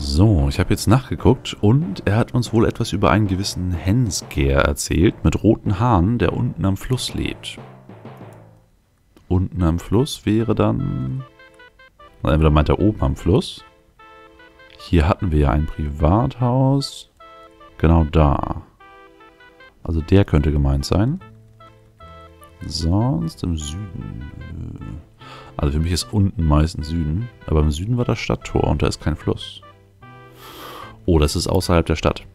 So, ich habe jetzt nachgeguckt und er hat uns wohl etwas über einen gewissen Hensger erzählt mit roten Haaren, der unten am Fluss lebt. Unten am Fluss wäre dann... Entweder meint er oben am Fluss. Hier hatten wir ja ein Privathaus. Genau da. Also der könnte gemeint sein. Sonst im Süden. Also für mich ist unten meistens Süden. Aber im Süden war das Stadttor und da ist kein Fluss. Oh, das ist außerhalb der Stadt.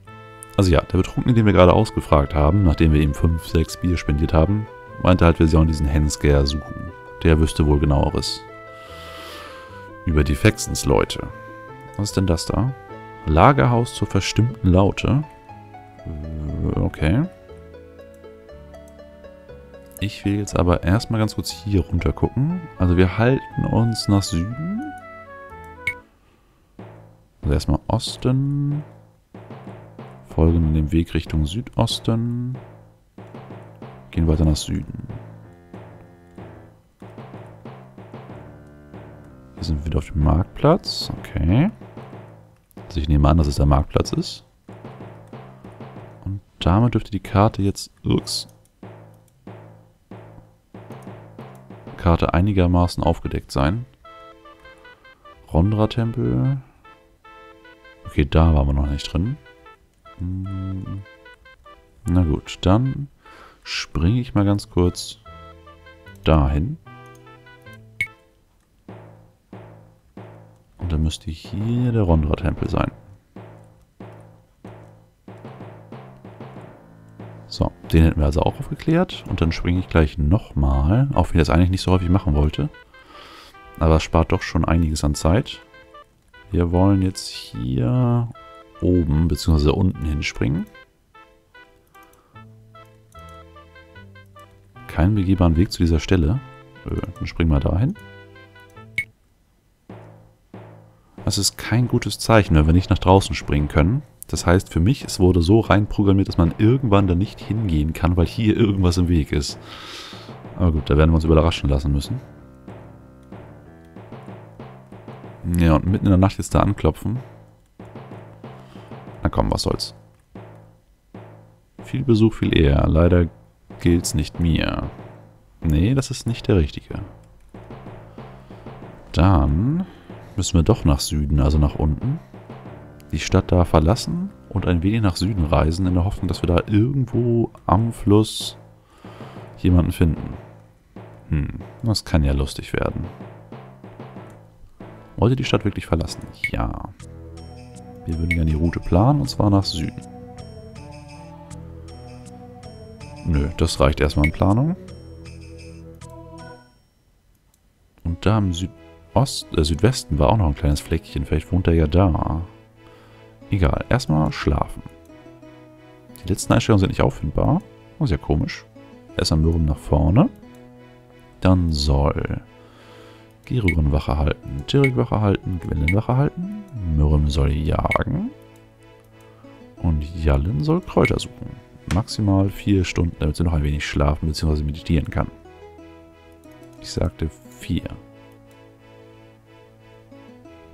Also ja, der Betrunkene, den wir gerade ausgefragt haben, nachdem wir ihm 5, 6 Bier spendiert haben, meinte halt, wir sollen diesen Hensger suchen. Der wüsste wohl genaueres. Über die Fexens-Leute. Was ist denn das da? Lagerhaus zur verstimmten Laute. Okay. Ich will jetzt aber erstmal ganz kurz hier runter gucken. Also wir halten uns nach Süden. Also erstmal Osten. Folgen den Weg Richtung Südosten. Gehen weiter nach Süden. Hier sind wir wieder auf dem Marktplatz. Okay. Also ich nehme an, dass es der Marktplatz ist. Und damit dürfte die Karte jetzt... Ups. Karte einigermaßen aufgedeckt sein. Rondra-Tempel. Okay, da waren wir noch nicht drin. Hm. Na gut, dann springe ich mal ganz kurz dahin. Und dann müsste hier der Rondra-Tempel sein. So, den hätten wir also auch aufgeklärt. Und dann springe ich gleich nochmal, auch wenn ich das eigentlich nicht so häufig machen wollte. Aber es spart doch schon einiges an Zeit. Wir wollen jetzt hier oben bzw. unten hinspringen. Keinen begehbaren Weg zu dieser Stelle. Äh, dann springen wir dahin. Das ist kein gutes Zeichen, wenn wir nicht nach draußen springen können. Das heißt, für mich, es wurde so reinprogrammiert, dass man irgendwann da nicht hingehen kann, weil hier irgendwas im Weg ist. Aber gut, da werden wir uns überraschen lassen müssen. Ja, und mitten in der Nacht jetzt da anklopfen. Na komm, was soll's. Viel Besuch, viel eher. Leider gilt's nicht mir. Nee, das ist nicht der richtige. Dann müssen wir doch nach Süden, also nach unten. Die Stadt da verlassen und ein wenig nach Süden reisen, in der Hoffnung, dass wir da irgendwo am Fluss jemanden finden. Hm, das kann ja lustig werden. Wollt ihr die Stadt wirklich verlassen? Ja. Wir würden gerne die Route planen, und zwar nach Süden. Nö, das reicht erstmal in Planung. Und da im Südost, äh, Südwesten war auch noch ein kleines Fleckchen. Vielleicht wohnt er ja da. Egal, erstmal schlafen. Die letzten Einstellungen sind nicht auffindbar. Oh, sehr komisch. Erstmal Mürren nach vorne. Dann soll Gerugon Wache halten, Tirik Wache halten, Gwendolyn Wache halten. Mürrem soll jagen. Und Jallen soll Kräuter suchen. Maximal vier Stunden, damit sie noch ein wenig schlafen bzw. meditieren kann. Ich sagte vier.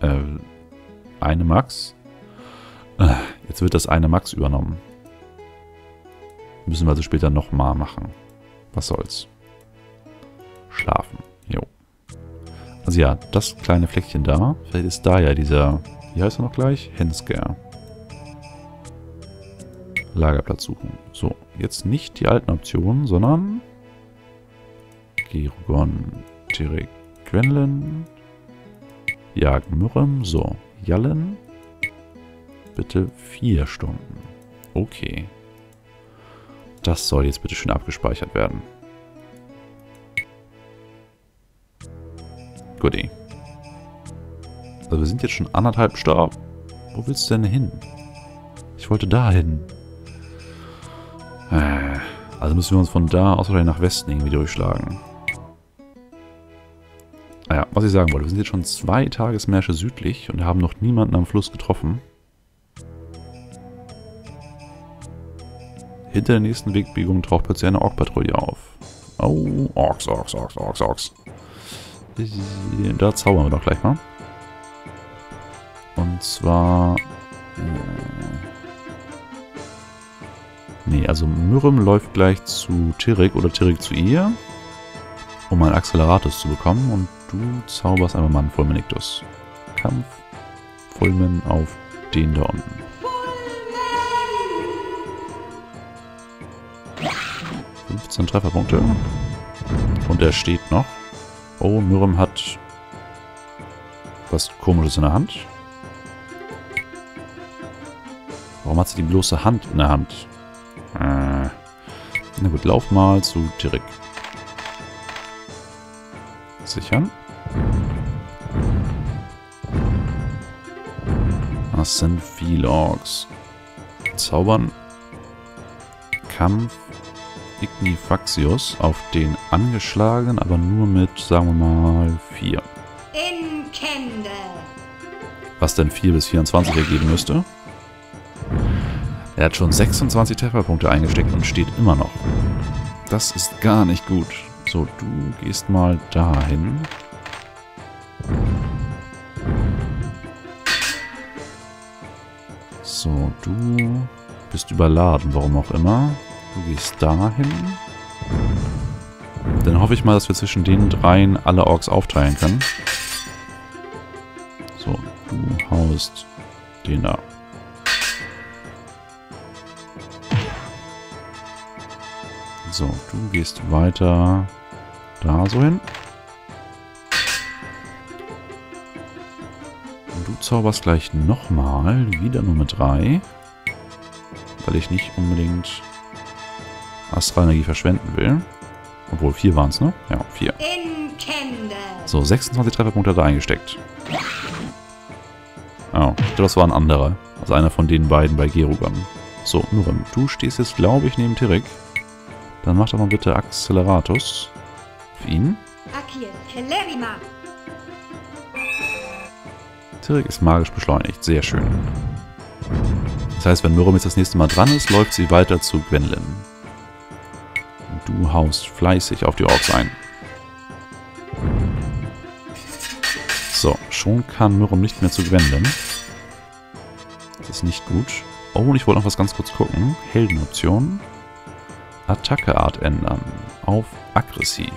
Äh, eine Max. Äh, jetzt wird das eine Max übernommen. Müssen wir also später nochmal machen. Was soll's. Schlafen. Also ja, das kleine Fleckchen da. Vielleicht ist da ja dieser, wie heißt er noch gleich? Hensker. Lagerplatz suchen. So, jetzt nicht die alten Optionen, sondern Gerugon, Tirek, Gwenlen, Jagen Mürrem, so, Jallen, bitte vier Stunden. Okay. Das soll jetzt bitte schön abgespeichert werden. Goodie. Also wir sind jetzt schon anderthalb Stab. Wo willst du denn hin? Ich wollte da hin. Äh, also müssen wir uns von da aus oder nach Westen irgendwie durchschlagen. Naja, was ich sagen wollte, wir sind jetzt schon zwei Tagesmärsche südlich und haben noch niemanden am Fluss getroffen. Hinter der nächsten Wegbiegung taucht plötzlich eine Ork-Patrouille auf. Oh, Orks, Orks, Orks, Orks, Orks. Da zaubern wir doch gleich mal. Und zwar... Äh, nee, also Myrrem läuft gleich zu Tirik oder Tirik zu ihr, um einen Acceleratus zu bekommen. Und du zauberst einfach mal einen Fulminictus. Kampf Fulmen auf den da unten. 15 Trefferpunkte. Und er steht noch. Oh, Myrrem hat was komisches in der Hand. Warum hat sie die bloße Hand in der Hand? Äh. Na gut, lauf mal zu Tirik. Sichern. Das sind viele Orks. Zaubern. Kampf. Ignifaxius auf den angeschlagenen, aber nur mit, sagen wir mal, 4. Was denn 4 bis 24 ergeben müsste. Er hat schon 26 Trefferpunkte eingesteckt und steht immer noch. Das ist gar nicht gut. So, du gehst mal dahin. So, du bist überladen, warum auch immer. Du gehst dahin. Dann hoffe ich mal, dass wir zwischen den dreien alle Orks aufteilen können. So, du haust den da. So, du gehst weiter da so hin. Und du zauberst gleich nochmal, wieder mit drei. Weil ich nicht unbedingt Astralenergie verschwenden will. Obwohl, vier waren es, ne? Ja, vier. So, 26 Trefferpunkte er eingesteckt. Oh, das war ein anderer. Also einer von den beiden bei Gerugan. So, Nurim, du stehst jetzt, glaube ich, neben Tirik. Dann mach doch mal bitte Acceleratus. Auf ihn. Tirik ist magisch beschleunigt. Sehr schön. Das heißt, wenn Nurim jetzt das nächste Mal dran ist, läuft sie weiter zu Gwendolyn. Du haust fleißig auf die Orks ein. So, schon kann Myrum nicht mehr zu Gwendolyn. Das ist nicht gut. Oh, und ich wollte noch was ganz kurz gucken. Heldenoption. Attackeart ändern. Auf aggressiv.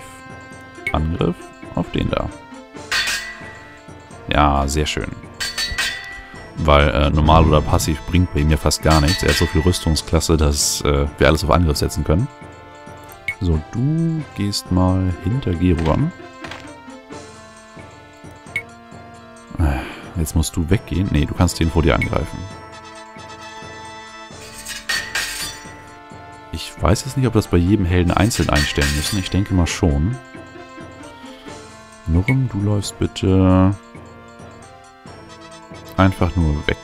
Angriff auf den da. Ja, sehr schön. Weil äh, normal oder passiv bringt bei ihm ja fast gar nichts. Er hat so viel Rüstungsklasse, dass äh, wir alles auf Angriff setzen können. So, du gehst mal hinter Geruan. Jetzt musst du weggehen. Nee, du kannst den vor dir angreifen. Ich weiß jetzt nicht, ob das bei jedem Helden einzeln einstellen müssen. Ich denke mal schon. Nurm, du läufst bitte einfach nur weg.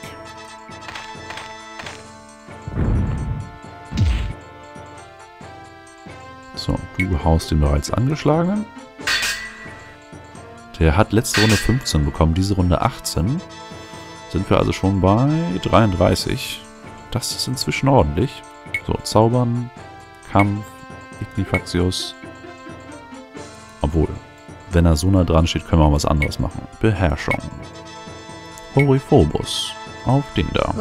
Du haust den bereits angeschlagenen. Der hat letzte Runde 15 bekommen, diese Runde 18. Sind wir also schon bei 33. Das ist inzwischen ordentlich. So, Zaubern, Kampf, Ignifaxius. Obwohl, wenn er so nah dran steht, können wir auch was anderes machen. Beherrschung. Horiphobus. Auf den da.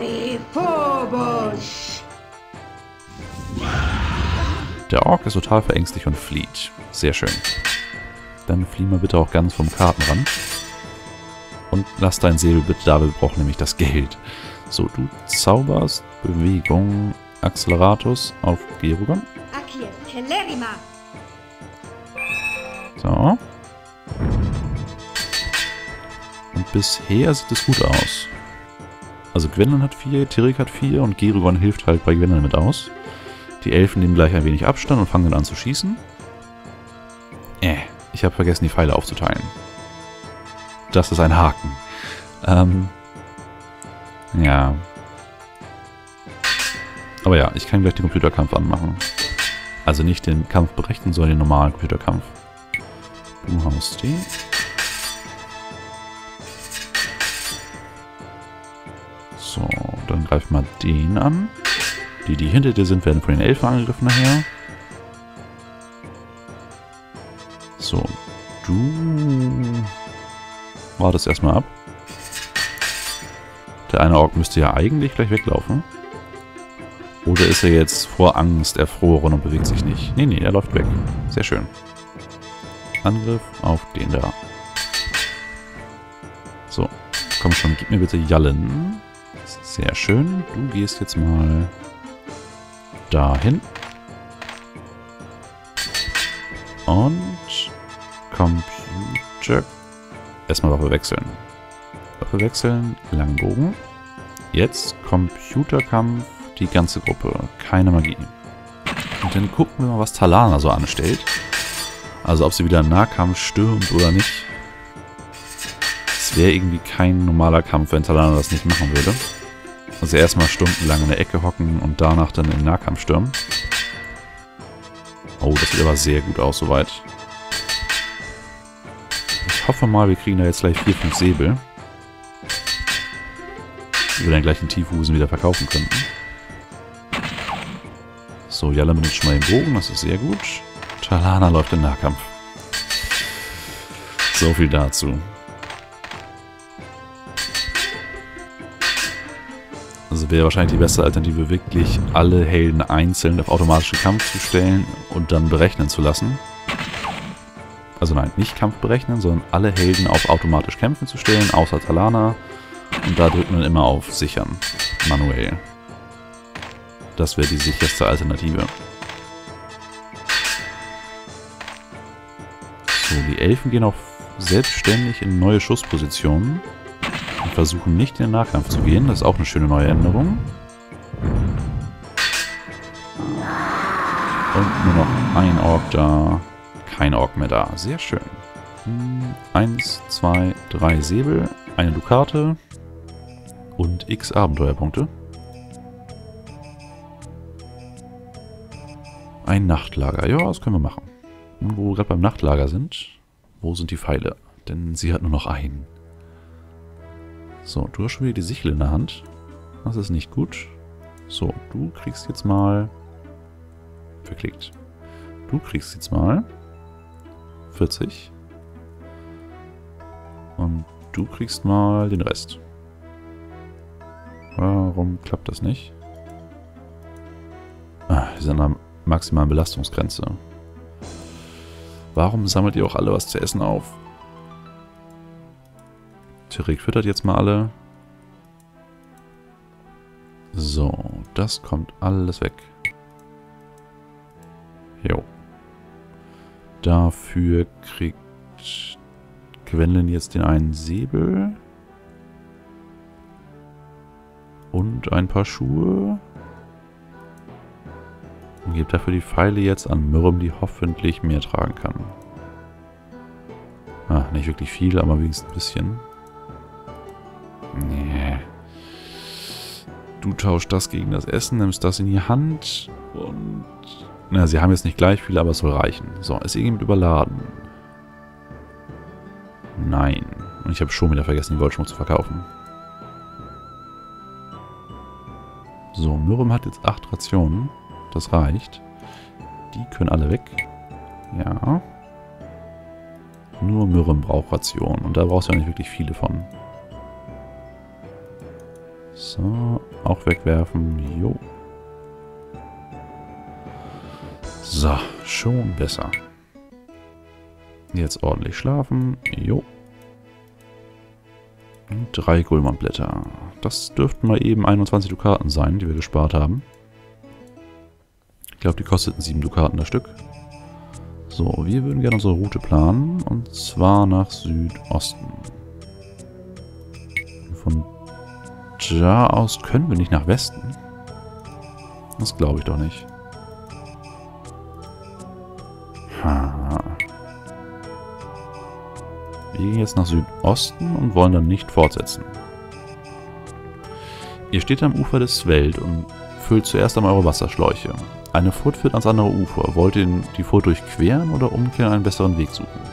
Horiphobus. Der Ork ist total verängstigt und flieht. Sehr schön. Dann flieh mal bitte auch ganz vom Kartenrand. Und lass dein Säbel bitte da, wir brauchen nämlich das Geld. So, du zauberst Bewegung Acceleratus auf Gerugon. So. Und bisher sieht es gut aus. Also Gwendolyn hat 4, Tirik hat 4 und Gerugon hilft halt bei Gwendolyn mit aus. Die Elfen nehmen gleich ein wenig Abstand und fangen dann an zu schießen. Äh, ich habe vergessen, die Pfeile aufzuteilen. Das ist ein Haken. Ähm, ja. Aber ja, ich kann gleich den Computerkampf anmachen. Also nicht den Kampf berechnen, sondern den normalen Computerkampf. Du haust die. So, dann greif mal den an. Die, die hinter dir sind, werden von den Elfen angegriffen nachher. So, du wartest erstmal ab. Der eine Ork müsste ja eigentlich gleich weglaufen. Oder ist er jetzt vor Angst erfroren und bewegt sich nicht? Nee, nee, er läuft weg. Sehr schön. Angriff auf den da. So, komm schon, gib mir bitte Jallen. Sehr schön. Du gehst jetzt mal dahin. Und Computer. Erstmal Waffe wechseln. Waffe wechseln, Langbogen. Jetzt Computerkampf, die ganze Gruppe. Keine Magie. Und dann gucken wir mal, was Talana so anstellt. Also ob sie wieder Nahkampf stürmt oder nicht. Es wäre irgendwie kein normaler Kampf, wenn Talana das nicht machen würde. Also erstmal stundenlang in der Ecke hocken und danach dann in Nahkampf stürmen. Oh, das sieht aber sehr gut aus soweit. Ich hoffe mal, wir kriegen da jetzt gleich 4, 5 Säbel. Die wir dann gleich in Tiefhusen wieder verkaufen könnten. So, Jalla benutzt schon mal den Bogen, das ist sehr gut. Talana läuft in Nahkampf. So viel dazu. Wäre wahrscheinlich die beste Alternative, wirklich alle Helden einzeln auf automatischen Kampf zu stellen und dann berechnen zu lassen. Also nein, nicht Kampf berechnen, sondern alle Helden auf automatisch kämpfen zu stellen, außer Talana. Und da drückt man immer auf Sichern, manuell. Das wäre die sicherste Alternative. So, die Elfen gehen auch selbstständig in neue Schusspositionen und versuchen nicht in den Nahkampf zu gehen. Das ist auch eine schöne neue Änderung. Und nur noch ein Ork da. Kein Ork mehr da. Sehr schön. Hm, eins, zwei, drei Säbel, eine Dukate und x Abenteuerpunkte. Ein Nachtlager. Ja, das können wir machen. Und wo wir gerade beim Nachtlager sind, wo sind die Pfeile? Denn sie hat nur noch einen. So, du hast schon wieder die Sichel in der Hand. Das ist nicht gut. So, du kriegst jetzt mal... Verklickt. Du kriegst jetzt mal 40. Und du kriegst mal den Rest. Warum klappt das nicht? Ah, wir sind an der maximalen Belastungsgrenze. Warum sammelt ihr auch alle was zu essen auf? Tirik füttert jetzt mal alle. So, das kommt alles weg. Jo. Dafür kriegt Gwendolyn jetzt den einen Säbel. Und ein paar Schuhe. Und gibt dafür die Pfeile jetzt an Myrm, die hoffentlich mehr tragen kann. Ah, nicht wirklich viel, aber wenigstens ein bisschen. Nee. Du tauschst das gegen das Essen, nimmst das in die Hand und... Na, sie haben jetzt nicht gleich viel, aber es soll reichen. So, ist irgendjemand überladen? Nein. Und ich habe schon wieder vergessen, den Goldschmuck zu verkaufen. So, Mürrem hat jetzt 8 Rationen. Das reicht. Die können alle weg. Ja. Nur Mürrem braucht Rationen. Und da brauchst du ja nicht wirklich viele von. So, auch wegwerfen. Jo. So, schon besser. Jetzt ordentlich schlafen. Jo. Und drei Gullmannblätter. Das dürften mal eben 21 Dukaten sein, die wir gespart haben. Ich glaube, die kosteten 7 Dukaten das Stück. So, wir würden gerne unsere Route planen. Und zwar nach Südosten. Von da aus können wir nicht nach Westen. Das glaube ich doch nicht. Ha. Wir gehen jetzt nach Südosten und wollen dann nicht fortsetzen. Ihr steht am Ufer des Sweld und füllt zuerst einmal eure Wasserschläuche. Eine Furt führt ans andere Ufer. Wollt ihr die Furt durchqueren oder umkehren einen besseren Weg suchen?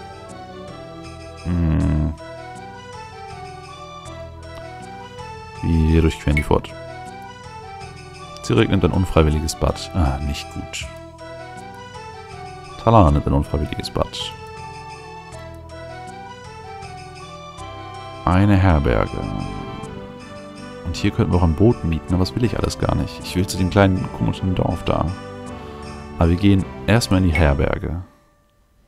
Wir durchqueren die Furt. Sie regnet ein unfreiwilliges Bad. Ah, nicht gut. Talana nimmt ein unfreiwilliges Bad. Eine Herberge. Und hier könnten wir auch ein Boot mieten, aber das will ich alles gar nicht. Ich will zu dem kleinen komischen Dorf da. Aber wir gehen erstmal in die Herberge.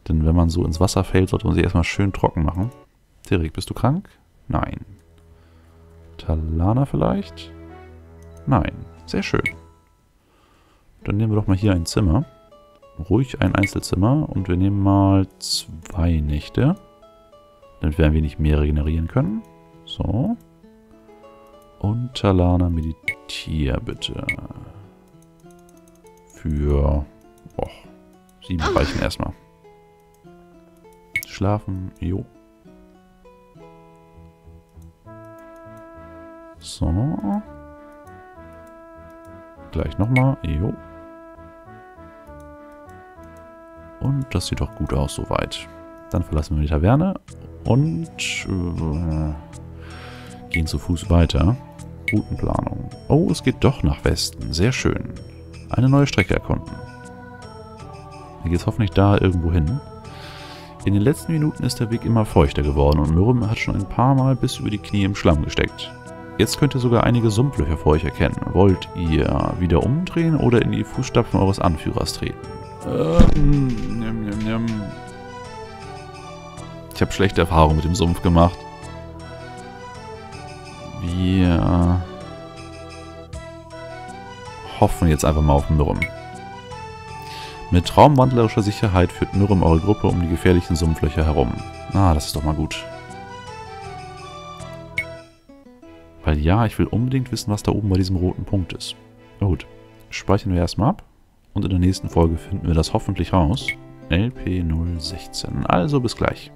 Denn wenn man so ins Wasser fällt, sollte man sich erstmal schön trocken machen. Tirik, bist du krank? Nein. Talana vielleicht? Nein. Sehr schön. Dann nehmen wir doch mal hier ein Zimmer. Ruhig ein Einzelzimmer. Und wir nehmen mal zwei Nächte. Damit wir ein wenig mehr regenerieren können. So. Und Talana, meditier bitte. Für boah, sieben reichen erstmal. Schlafen, jo. So. Gleich nochmal, jo. Und das sieht doch gut aus soweit. Dann verlassen wir die Taverne und äh, gehen zu Fuß weiter. Routenplanung. Oh, es geht doch nach Westen. Sehr schön. Eine neue Strecke erkunden. Dann geht es hoffentlich da irgendwo hin. In den letzten Minuten ist der Weg immer feuchter geworden und Mürren hat schon ein paar Mal bis über die Knie im Schlamm gesteckt. Jetzt könnt ihr sogar einige Sumpflöcher vor euch erkennen. Wollt ihr wieder umdrehen oder in die Fußstapfen eures Anführers treten? Ähm, njam, njam, njam. Ich habe schlechte Erfahrungen mit dem Sumpf gemacht. Wir hoffen jetzt einfach mal auf Mürren. Mit traumwandlerischer Sicherheit führt Mürren eure Gruppe um die gefährlichen Sumpflöcher herum. Ah, das ist doch mal gut. Weil ja, ich will unbedingt wissen, was da oben bei diesem roten Punkt ist. Na gut, speichern wir erstmal ab. Und in der nächsten Folge finden wir das hoffentlich raus. LP016. Also bis gleich.